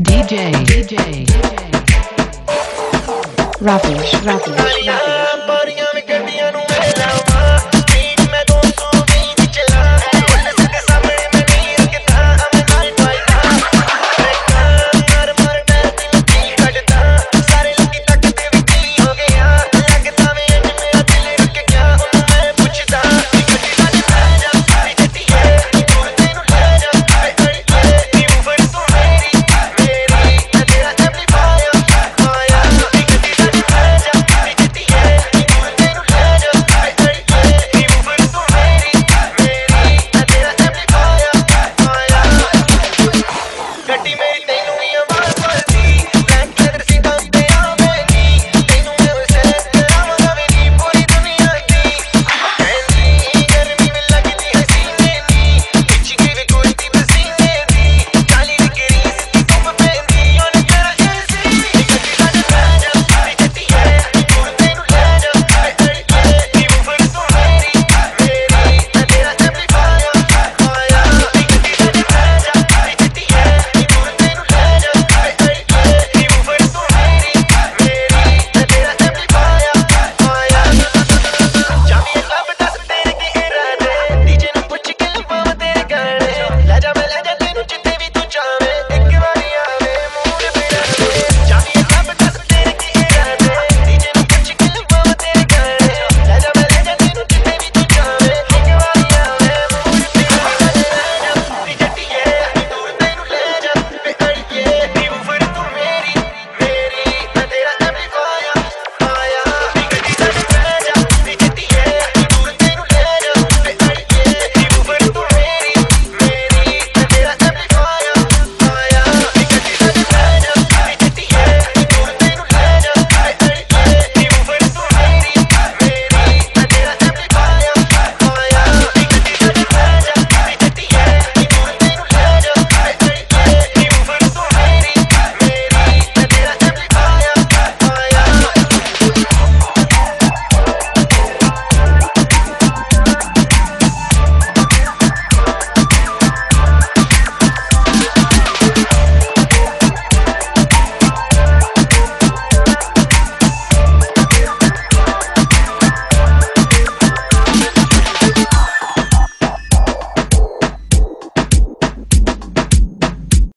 DJ, DJ, DJ. Rubbish, rubbish, rubbish.